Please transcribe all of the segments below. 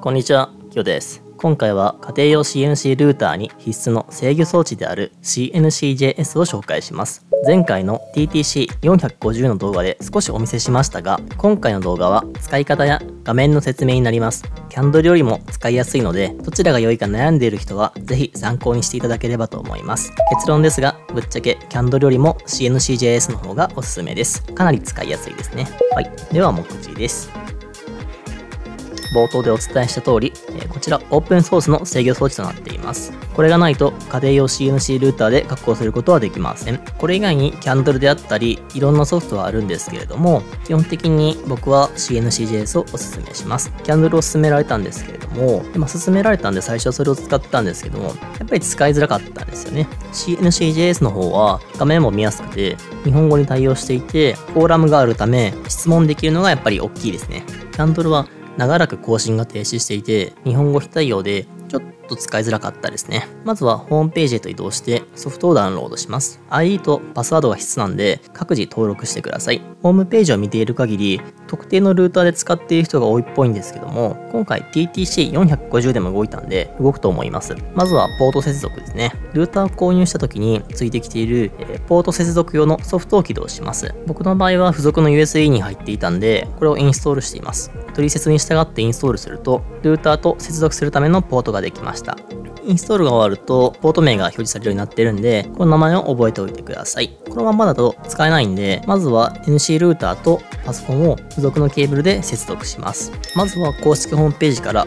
こんにちは、きょです。今回は家庭用 CNC ルーターに必須の制御装置である CNCJS を紹介します。前回の TTC450 の動画で少しお見せしましたが、今回の動画は使い方や画面の説明になります。キャンドルよりも使いやすいので、どちらが良いか悩んでいる人はぜひ参考にしていただければと思います。結論ですが、ぶっちゃけキャンドルよりも CNCJS の方がおすすめです。かなり使いやすいですね。はい。では目次です。冒頭でお伝えした通り、えこちらオープンソースの制御装置となっています。これがないと家庭用 CNC ルーターで確保することはできません。これ以外にキャンドルであったり、いろんなソフトはあるんですけれども、基本的に僕は CNCJS をおすすめします。キャンドルを勧められたんですけれども、まあ、勧められたんで最初はそれを使ってたんですけども、やっぱり使いづらかったんですよね。CNCJS の方は画面も見やすくて、日本語に対応していて、フォーラムがあるため、質問できるのがやっぱり大きいですね。キャンドルは長らく更新が停止していて、日本語非対応でと使いづらかったですね。まずはホームページへと移動してソフトをダウンロードします。ID とパスワードが必須なんで各自登録してください。ホームページを見ている限り特定のルーターで使っている人が多いっぽいんですけども今回 TTC450 でも動いたんで動くと思います。まずはポート接続ですね。ルーターを購入した時についてきている、えポート接続用のソフトを起動します。僕の場合は付属の USB に入っていたんでこれをインストールしています。取説に従ってインストールするとルーターと接続するためのポートができました。インストールが終わると、ポート名が表示されるようになってるんで、この名前を覚えておいてください。このままだと使えないんで、まずは NC ルーターとパソコンを付属のケーブルで接続します。まずは公式ホームページから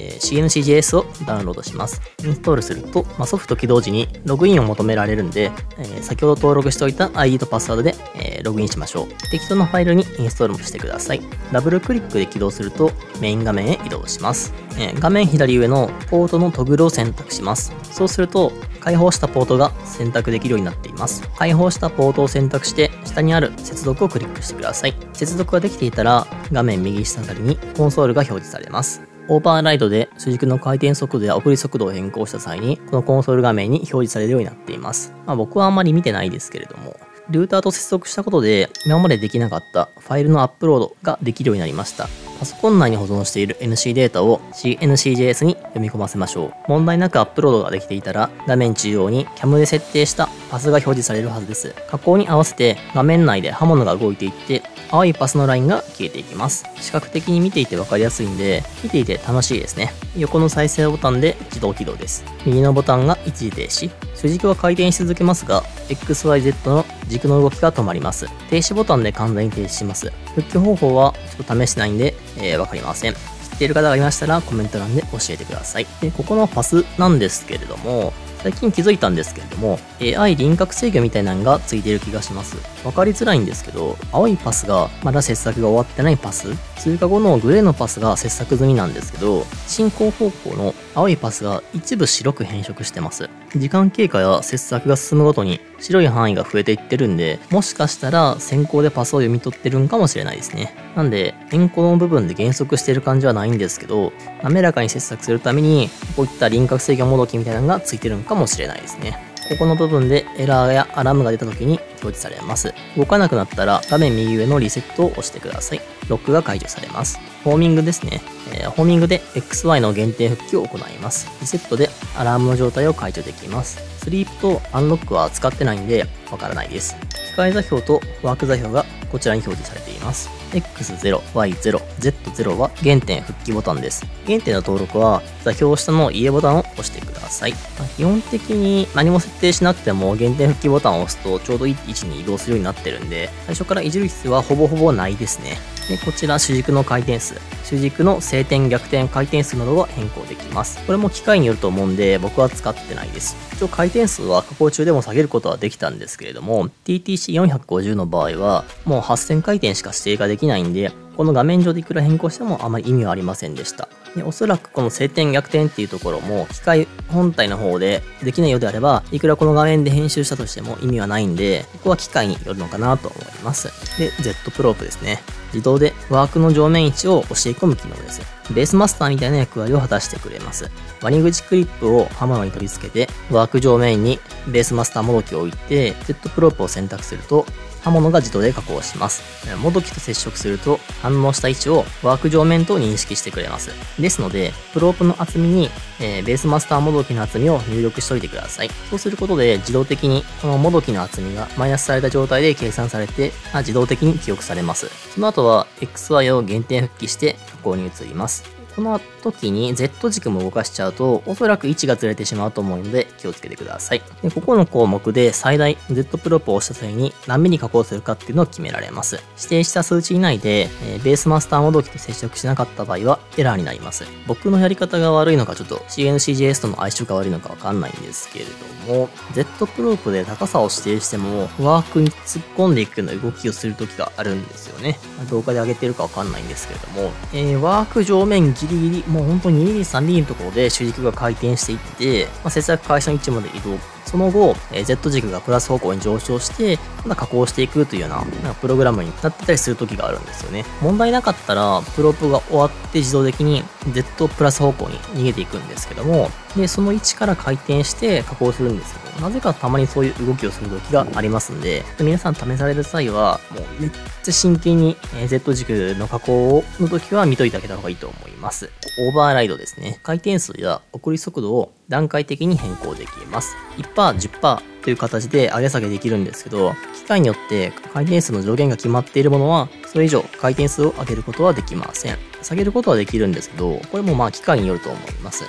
え CNCJS をダウンロードします。インストールすると、まあ、ソフト起動時にログインを求められるんで、えー、先ほど登録しておいた ID とパスワードで、えー、ログインしましょう。適当なファイルにインストールもしてください。ダブルクリックで起動するとメイン画面へ移動します。え、画面左上のポートのトグルを選択します。そうすると、開放したポートが選択できるようになっています。開放したポートを選択して、下にある接続をクリックしてください。接続ができていたら、画面右下あたりにコンソールが表示されます。オーバーライドで主軸の回転速度や送り速度を変更した際に、このコンソール画面に表示されるようになっています。まあ、僕はあんまり見てないですけれども、ルーターと接続したことで、今までできなかったファイルのアップロードができるようになりました。パソコン内に保存している NC データを CNCJS に読み込ませましょう。問題なくアップロードができていたら、画面中央に CAM で設定したパスが表示されるはずです。加工に合わせて画面内で刃物が動いていって、青いパスのラインが消えていきます。視覚的に見ていて分かりやすいんで、見ていて楽しいですね。横の再生ボタンで自動起動です。右のボタンが一時停止。主軸は回転し続けますが、XYZ の軸の動きが止まります。停止ボタンで完全に停止します。復帰方法はちょっと試してないんで、えー、わかりません。知っている方がいましたらコメント欄で教えてください。で、ここのパスなんですけれども、最近気づいたんですけれども、AI 輪郭制御みたいなのがついてる気がします。分かりづらいんですけど、青いパスがまだ切削が終わってないパス、通過後のグレーのパスが切削済みなんですけど、進行方向の青いパスが一部白く変色してます。時間経過や切削が進むごとに白い範囲が増えていってるんで、もしかしたら先行でパスを読み取ってるんかもしれないですね。なんで、円弧の部分で減速してる感じはないんですけど、滑らかに切削するために、こういった輪郭制御もどきみたいなのがついてるんかもしれないですね。ここの部分でエラーやアラームが出た時に表示されます。動かなくなったら画面右上のリセットを押してください。ロックが解除されます。ホーミングですね。えー、ホーミングで XY の限定復帰を行います。リセットでアラームの状態を解除できます。スリープとアンロックは使ってないんでわからないです。機械座標とワーク座標がこちらに表示されています。X0、Y0、Z0 は原点復帰ボタンです。原点の登録は座標下の家ボタンを押してください。まあ、基本的に何も設定しなくても原点復帰ボタンを押すとちょうどいい位置に移動するようになってるんで、最初からいじる必要はほぼほぼないですね。で、こちら主軸の回転数。主軸の晴天逆転回転数などは変更できます。これも機械によると思うんで、僕は使ってないです。一応回転数は加工中でも下げることはできたんですけれども、TTC450 の場合は、もう8000回転しか指定ができないんで、この画面上でいくら変更してもあまり意味はありませんでした。でおそらくこの晴天逆転っていうところも機械本体の方でできないようであれば、いくらこの画面で編集したとしても意味はないんで、ここは機械によるのかなと思います。で、Z プロープですね。自動でワークの上面位置を教え込む機能です。ベースマスターみたいな役割を果たしてくれます。割り口クリップを刃物に取り付けて、ワーク上面にベースマスターもどきを置いて、Z プロープを選択すると、刃物が自動で加工します。もどきと接触すると反応した位置をワーク上面と認識してくれます。ですので、プロープの厚みに、えー、ベースマスターもどきの厚みを入力しておいてください。そうすることで自動的にこのもどきの厚みがマイナスされた状態で計算されて、自動的に記憶されます。その後は XY を限定復帰して加工に移ります。この時に Z 軸も動かしちゃうと、おそらく位置がずれてしまうと思うので気をつけてください。でここの項目で最大 Z プロップを押した際に何ミリ加工するかっていうのを決められます。指定した数値以内で、えー、ベースマスターモドキと接触しなかった場合はエラーになります。僕のやり方が悪いのかちょっと CNCJS との相性が悪いのかわかんないんですけれども、Z プロープで高さを指定してもワークに突っ込んでいくような動きをする時があるんですよね。動画で上げてるかわかんないんですけれども、えー、ワーク上面ギリギリ、もう本当に2ミリ、3ミリのところで主軸が回転していって、まあ、節約開始の位置まで移動その後、え Z 軸がプラス方向に上昇して、まだ加工していくというような、なんかプログラムになってたりする時があるんですよね。問題なかったら、プロップが終わって自動的に Z プラス方向に逃げていくんですけども、で、その位置から回転して加工するんですけど、なぜかたまにそういう動きをする時がありますんで、皆さん試される際は、もうめっちゃ真剣に Z 軸の加工の時は見といてあげた方がいいと思います。オーバーライドですね。回転数や送り速度を段階的に変更できます。1%、10%という形で上げ下げできるんですけど、機械によって回転数の上限が決まっているものは、それ以上回転数を上げることはできません。下げることはできるんですけど、これもまあ機械によると思います。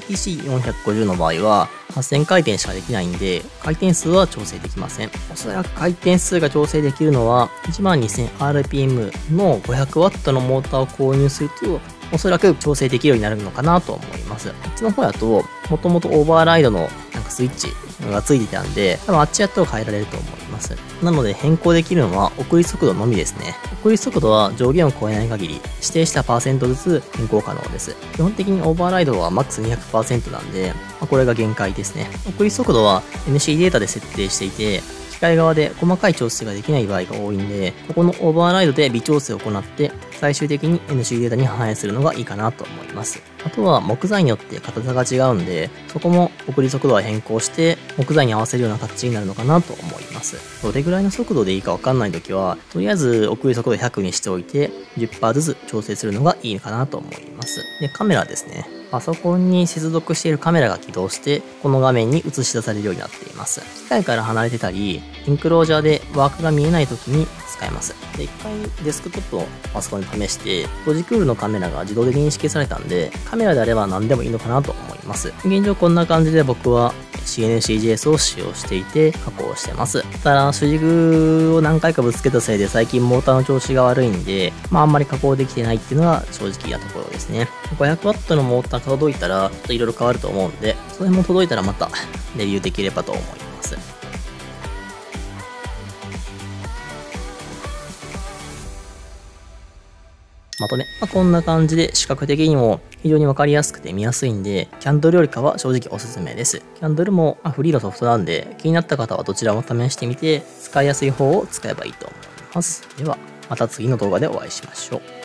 TTC450 の場合は8000回転しかできないんで、回転数は調整できません。おそらく回転数が調整できるのは、12000rpm の 500W のモーターを購入すると、おそらく調整できるようになるのかなと思います。こっちの方だと、もともとオーバーライドのなんかスイッチがついてたんで、多分あっちやったら変えられると思います。なので変更できるのは送り速度のみですね。送り速度は上限を超えない限り、指定したパーセントずつ変更可能です。基本的にオーバーライドは MAX200% なんで、ま、これが限界ですね。送り速度は NC データで設定していて、機械側で細かい調整ができない場合が多いんで、ここのオーバーライドで微調整を行って、最終的に NC データに反映するのがいいかなと思います。あとは木材によって硬さが違うんで、そこも送り速度は変更して、木材に合わせるような形になるのかなと思います。どれぐらいの速度でいいかわかんないときは、とりあえず送り速度100にしておいて、10%ずつ調整するのがいいかなと思います。で、カメラですね。パソコンに接続しているカメラが起動して、この画面に映し出されるようになっています。機械から離れてたり、インクロージャーでワークが見えない時に使えます。で、一回デスクトップをパソコンに試して、ロジクールのカメラが自動で認識されたんで、カメラであれば何でもいいのかなと思います。現状こんな感じで僕は CNCJS を使用していて加工してます。ただ、主軸を何回かぶつけたせいで最近モーターの調子が悪いんで、まああんまり加工できてないっていうのは正直なところですね。500W のモーターが届いたら、ちょっと色々変わると思うんで、それも届いたらまたレビューできればと思います。まとめ。まあ、こんな感じで視覚的にも非常にわかりやすくて見やすいんで、キャンドルよりかは正直おすすめです。キャンドルも、まフリーのソフトなんで、気になった方はどちらも試してみて、使いやすい方を使えばいいと思います。では、また次の動画でお会いしましょう。